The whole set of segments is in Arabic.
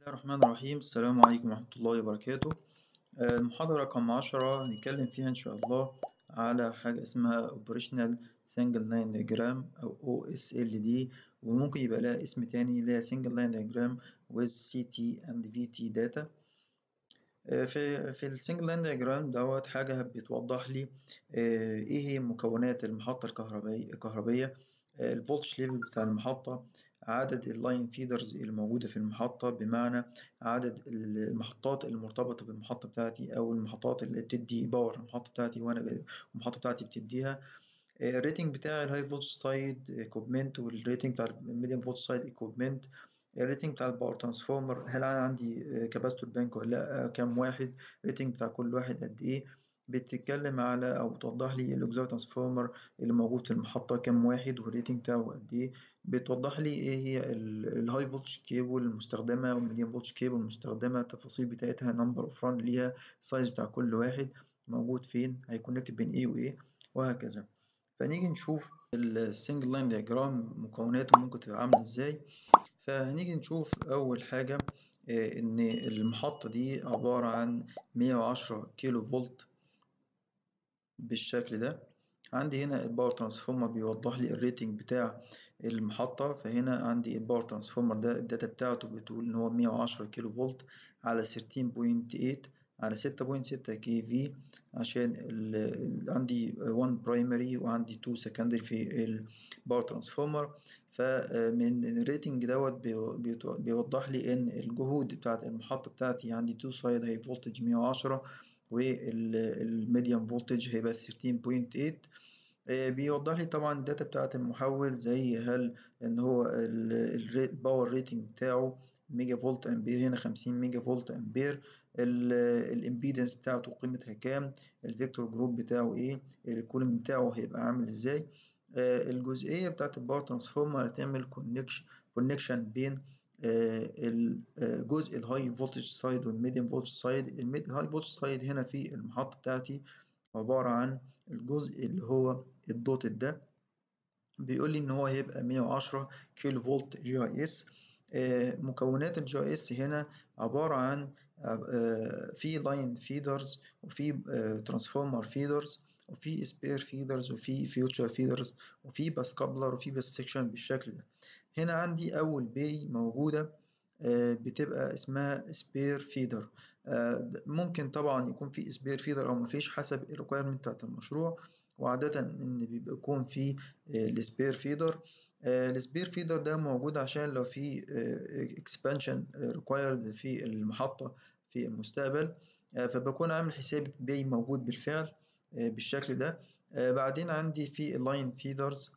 الله الرحمن الرحيم السلام عليكم ورحمة الله وبركاته المحاضرة رقم عشرة هنتكلم فيها إن شاء الله على حاجة اسمها Operational Single Line Diagram أو OSLD وممكن يبقى لها اسم تاني اللي هي Single Line Diagram with CT and VT data. آه، في في ال single line diagram دوت حاجة بتوضح لي آه، إيه هي مكونات المحطة الكهربائية الكهربية ال voltage level بتاع المحطة عدد ال line feeders الموجودة في المحطة بمعنى عدد المحطات المرتبطة بالمحطة بتاعتي أو المحطات اللي بتدي power المحطة بتاعتي وأنا المحطة بتاعتي بتديها ال rating بتاع ال high voltage side equipment وال rating بتاع ال medium voltage side equipment ال rating بتاع ال power transformer هل أنا عندي capacitor bank ولا لا؟ كام واحد؟ ال rating بتاع كل واحد قد إيه؟ بتتكلم على أو توضح لي ال auxiliary transformer اللي موجود في المحطة كام واحد وال rating بتاعه قد إيه؟ بتوضح لي إيه هي ال high voltage cable المستخدمة وال medium voltage cable المستخدمة التفاصيل بتاعتها number of run ليها ال size بتاع كل واحد موجود فين هي connect بين إيه وايه وهكذا. فنيجي نشوف ال single line diagram مكوناته ممكن تبقى عاملة إزاي. فهنيجي نشوف أول حاجة آه، إن المحطة دي عبارة عن 110 كيلو فولت بالشكل ده. عندي هنا ال power transformer بيوضح لي ال rating بتاع المحطة فهنا عندي ال power transformer ده ال data بتاعته بتقول إن هو 110 كيلو فولت على 13.8 على 6.6 kV عشان ال عندي 1 primary وعندي 2 secondary في ال power transformer فمن ال rating دوت بيوضح لي إن الجهود بتاعت المحطة بتاعتي عندي 2 side high voltage 110 وال medium voltage هيبقى 13.8 آه، بيوضح لي طبعا ال data بتاعة المحول زي هل إن هو ال power rating بتاعه ميجا فولت أمبير هنا 50 ميجا فولت أمبير. ال impedance بتاعته قيمتها كام؟ ال vector group بتاعه إيه؟ ال column بتاعه هيبقى عامل إزاي؟ آه، الجزئية بتاعة ال power transformer هتعمل connection بين الجزء ال high voltage side وال medium voltage side ال high voltage side هنا في المحطة بتاعتي عبارة عن الجزء اللي هو ال dotted ده. بيقول لي إن هو هيبقى 110 كيلو فولت جي اي اس مكونات الجي اي اس هنا عبارة عن آه، في line feeders وفي transformer feeders وفي spare feeders وفي future feeders وفي bus coupler وفي bus section بالشكل ده. هنا عندي أول bay موجودة آه، بتبقى اسمها spare feeder ممكن طبعا يكون في spare feeder أو مفيش حسب ال requirement بتاعت المشروع. وعادة إن بيبقى يكون في ال spare feeder ال spare feeder ده موجود عشان لو في expansion required في المحطة في المستقبل. آه، فبكون عامل حساب bay موجود بالفعل آه، بالشكل ده. آه، بعدين عندي في ال line feeders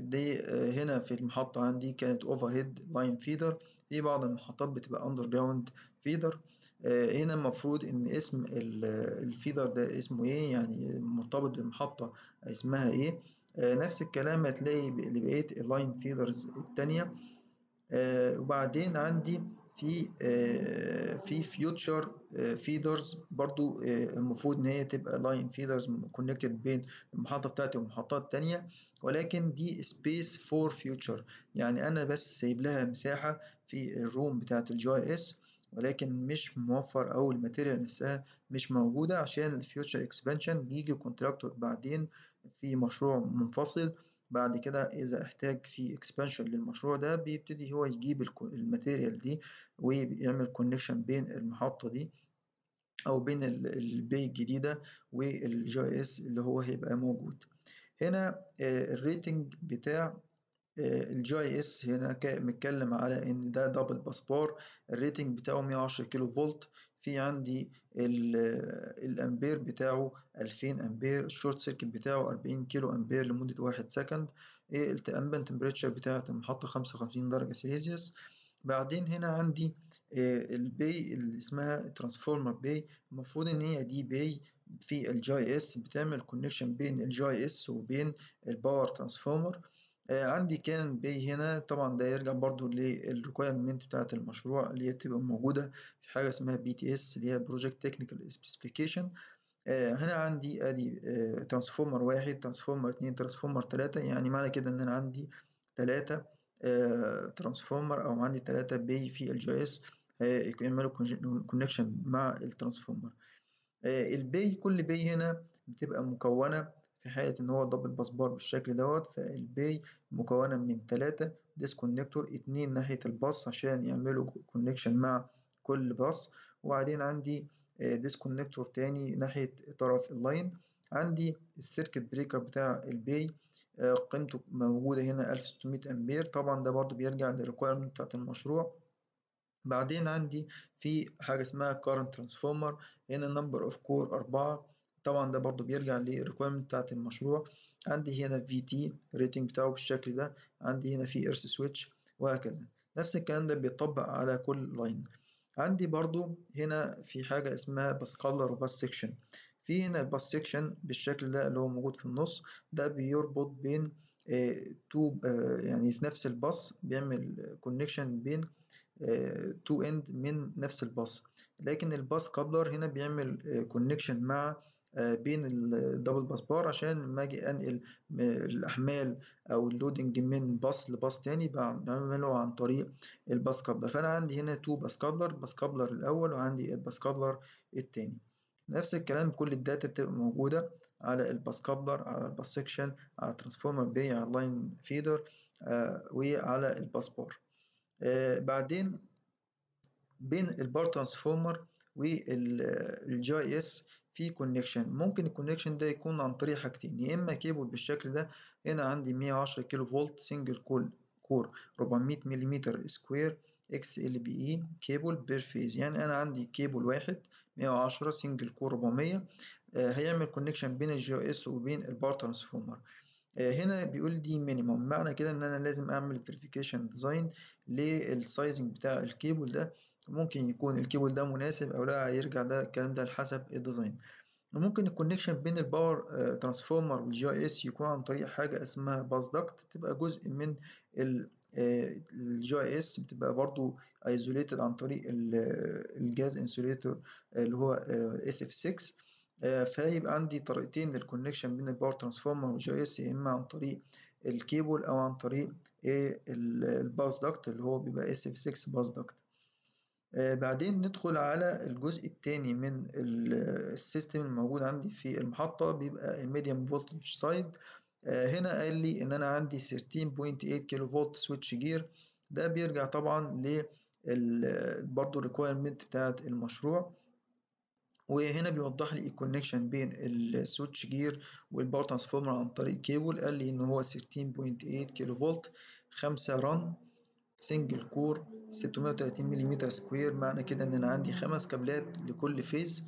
دي آه، هنا في المحطة عندي كانت overhead line feeder في بعض المحطات بتبقى underground feeder هنا المفروض إن اسم ال- ال feeder ده اسمه إيه؟ يعني مرتبط بمحطة اسمها إيه؟ آه، نفس الكلام هتلاقي لبقية ال line feeders التانية. آه، وبعدين عندي في آه، في future feeders برضو آه، المفروض إن هي تبقى line feeders connected بين المحطة بتاعتي ومحطات تانية ولكن دي space for future يعني أنا بس سايب لها مساحة في ال room بتاعت ال GIS ولكن مش موفر أو ال material نفسها مش موجودة عشان ال future expansion بيجي contractor بعدين في مشروع منفصل. بعد كده إذا احتاج في expansion للمشروع ده بيبتدي هو يجيب ال material دي ويعمل connection بين المحطة دي أو بين ال- ال bay الجديدة وال GIS اللي هو هيبقى موجود. هنا آه، ال rating بتاع ال GIS هنا متكلم على إن ده double busbar ال rating بتاعه 110 كيلو فولت في عندي ال- الأمبير بتاعه 2000 أمبير ال short circuit بتاعه 40 كيلو أمبير لمدة واحد second ال ambient temperature بتاعة المحطة 55 درجة سيليزيوس بعدين هنا عندي آه، ال bay اللي اسمها transformer bay المفروض إن هي دي bay في ال GIS بتعمل connection بين ال GIS وبين ال power transformer آه، عندي كان bay هنا. طبعا ده يرجع برضو لل requirement بتاعة المشروع اللي هي تبقى موجودة في حاجة اسمها PTS اللي هي project technical specification هنا عندي أدي transformer واحد transformer اتنين transformer تلاتة. يعني معنى كده إن أنا عندي تلاتة transformer أو عندي تلاتة bay في ال GIS يعملوا connection مع ال transformer ال bay كل bay هنا بتبقى مكونة في حالة إن هو double busbar بالشكل دوت فال bay مكونة من تلاتة disconnector اتنين ناحية الباص عشان يعملوا connection مع كل باص. وبعدين عندي disconnector تاني ناحية طرف ال line عندي ال circuit breaker بتاع ال bay قيمته موجودة هنا 1600 أمبير. طبعا ده برضو بيرجع لل requirement بتاعت المشروع. بعدين عندي في حاجة اسمها current transformer. هنا number of core أربعة. طبعا ده برضو بيرجع لل requirement بتاعت المشروع. عندي هنا VT rating بتاعه بالشكل ده عندي هنا في earth switch وهكذا. نفس الكلام ده بيطبق على كل line عندي برضو هنا في حاجة اسمها bus و bus section في هنا ال bus section بالشكل ده اللي هو موجود في النص. ده بيربط بين two يعني في نفس الباص بيعمل connection بين two end من نفس الباص. لكن ال bus coupler هنا بيعمل connection مع بين ال double busbar عشان لما أجي أنقل الأحمال أو ال loading من bus ل bus تاني بعمله عن طريق ال bus coupler. فأنا عندي هنا two bus coupler bus coupler الأول وعندي ال bus coupler التاني. نفس الكلام كل ال data بتبقى موجودة على ال bus coupler على ال bus section على transformer bay على ال line feeder آه وعلى ال busbar. آه بعدين بين ال power transformer وال GIS في connection ممكن ال connection ده يكون عن طريق حاجتين يا إما كيبل بالشكل ده هنا عندي 110 كيلو فولت single كول core 400 ملم square XLPE cable per phase يعني أنا عندي كيبل واحد 110 single core 400 آه هيعمل connection بين ال GIS وبين ال power transformer آه هنا بيقول the minimum معنى كده إن أنا لازم أعمل verification design لل sizing بتاع الكيبل ده ممكن يكون الكيبل ده مناسب أو لا يرجع ده الكلام ده لحسب ال design ممكن ال connection بين ال power transformer وال GIS يكون عن طريق حاجة اسمها bus duct تبقى جزء من ال GIS بتبقى برضو isolated عن طريق ال gas insulator اللي هو SF6 فيبقى عندي طريقتين لل connection بين ال power transformer وال GIS يا إما عن طريق الكيبل أو عن طريق ال bus duct اللي هو بيبقى SF6 bus duct آه بعدين ندخل على الجزء الثاني من ال system الموجود عندي في المحطة بيبقى ال medium voltage side هنا قال لي إن أنا عندي 13.8 كيلو فولت switchgear ده بيرجع طبعا ل برضه ال requirement بتاعت المشروع. وهنا بيوضح لي ال connection بين ال switchgear وال power transformer عن طريق كيبل قال لي إن هو 16.8 كيلو فولت 5 run single core 630 ملم square معنى كده إن أنا عندي خمس كابلات لكل phase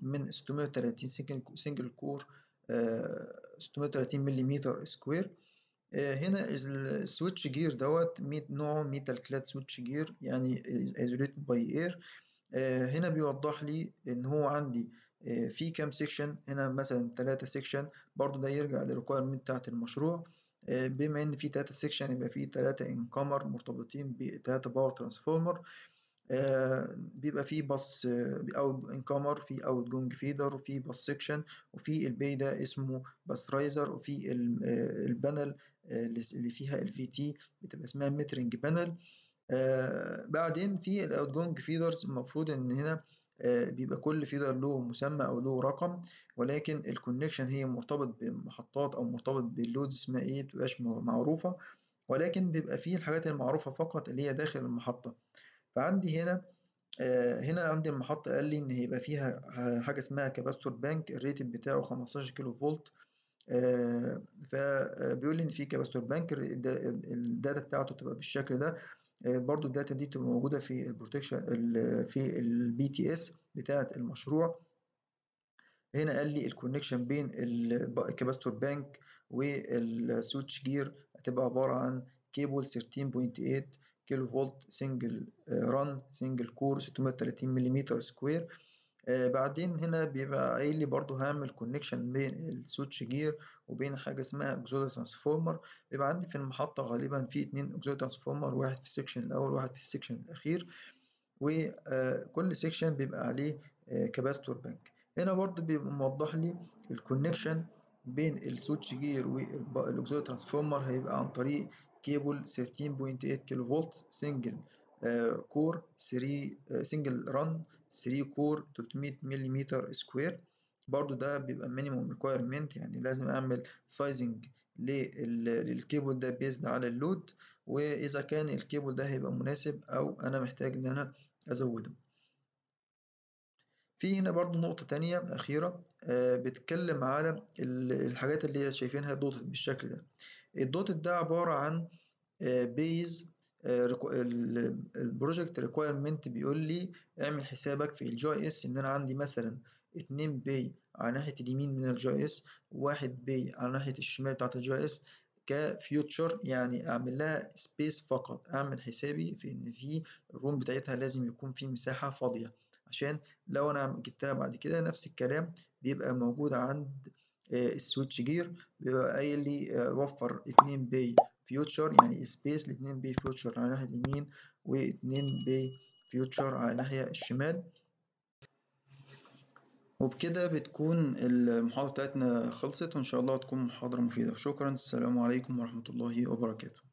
من 630 single core 630 ملم square. هنا ال switchgear دوت نوعه metal clad switchgear يعني isolated by air هنا بيوضح لي إن هو عندي في كام section هنا مثلا 3 section برضو ده يرجع لل requirement بتاعت المشروع. بما إن في 3 section يبقى في 3 incomer مرتبطين ب 3 power transformer بيبقى في باص اوت incomer في outgoing feeder وفي bus section وفي ال bay ده اسمه bus riser وفي ال panel اللي فيها ال VT بتبقى اسمها metering panel. بعدين في ال outgoing feeders المفروض إن هنا بيبقى كل feeder له مسمى أو له رقم ولكن ال connection هي مرتبط بمحطات أو مرتبط بال load اسمها إيه متبقاش معروفة ولكن بيبقى فيه الحاجات المعروفة فقط اللي هي داخل المحطة. فعندي هنا هنا عندي المحطة قال لي إن هيبقى فيها حاجة اسمها capacitor bank ال rated بتاعه 15 كيلو فولت فبيقول لي إن في capacitor bank ال data بتاعته تبقى بالشكل ده برضو ال data دي تبقى موجودة في ال protection في ال PTS بتاعة المشروع. هنا قال لي ال connection بين ال capacitor bank وال switchgear هتبقى عبارة عن كيبل 13.8 كيلو فولت single run single core 630 ملم square آه بعدين هنا بيبقى قايل لي برضو هعمل connection بين ال switchgear وبين حاجة اسمها auxiliary transformer بيبقى عندي في المحطة غالبا في اتنين auxiliary transformer واحد في ال section الأول وواحد في ال section الأخير. وكل section بيبقى عليه آه capacitor bank هنا برضو بيبقى موضح لي ال connection بين ال switchgear وال auxiliary transformer هيبقى عن طريق كيبل 13.8 كيلو فولت single core 3 single run 3 core 300 ملم square برضو ده بيبقى minimum requirement يعني لازم أعمل sizing لل cable ده based على ال load. وإذا كان الكيبل ده هيبقى مناسب أو أنا محتاج إن أنا أزوده. في هنا برضو نقطة تانية أخيرة بتتكلم على الحاجات اللي شايفينها dotted بالشكل ده. ال dotted ده عبارة عن based ال project requirement بيقول لي اعمل حسابك في ال GIS إن أنا عندي مثلا اتنين bay على ناحية اليمين من ال GIS وواحد bay على ناحية الشمال بتاعت ال GIS ك future يعني أعمل لها space فقط. أعمل حسابي في إن في ال room بتاعتها لازم يكون في مساحة فاضية. عشان لو أنا جبتها بعد كده نفس الكلام بيبقى موجود عند ال switchgear بيبقى قايل لي وفر اتنين bay future يعني space لاتنين bay future على ناحية اليمين واتنين bay future على الناحية الشمال. وبكده بتكون المحاضرة بتاعتنا خلصت وإن شاء الله تكون محاضرة مفيدة. شكرا السلام عليكم ورحمة الله وبركاته.